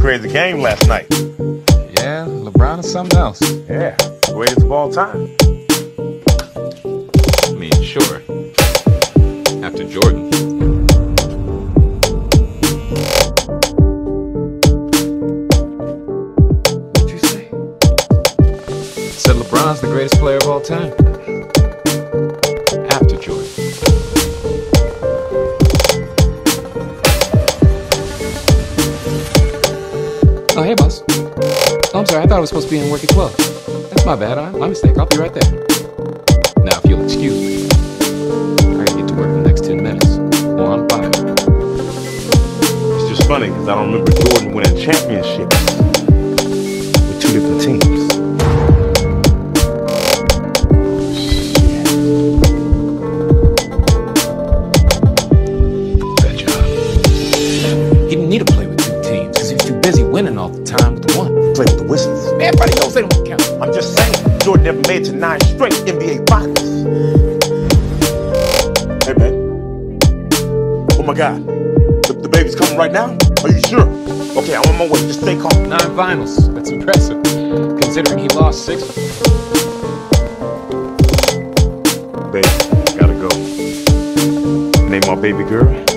Crazy game last night. Yeah, LeBron is something else. Yeah, greatest of all time. I mean, sure. After Jordan. What'd you say? Said LeBron's the greatest player of all time. Hey, boss. Oh, I'm sorry. I thought I was supposed to be in work at 12. That's my bad. I, my mistake. I'll be right there. Now, if you'll excuse me, I gotta get to work in the next 10 minutes. Or I'm fired. It's just funny because I don't remember Jordan winning championships with two different teams. Good job. He didn't need to play winning all the time with the one. Play with the Wizards. Everybody knows they don't count. I'm just saying, Jordan never made to nine straight NBA finals. Hey, man. Oh my God. The, the baby's coming right now? Are you sure? Okay, I'm on my way. Just stay calm. Nine finals. That's impressive. Considering he lost six. Baby, gotta go. Name my baby girl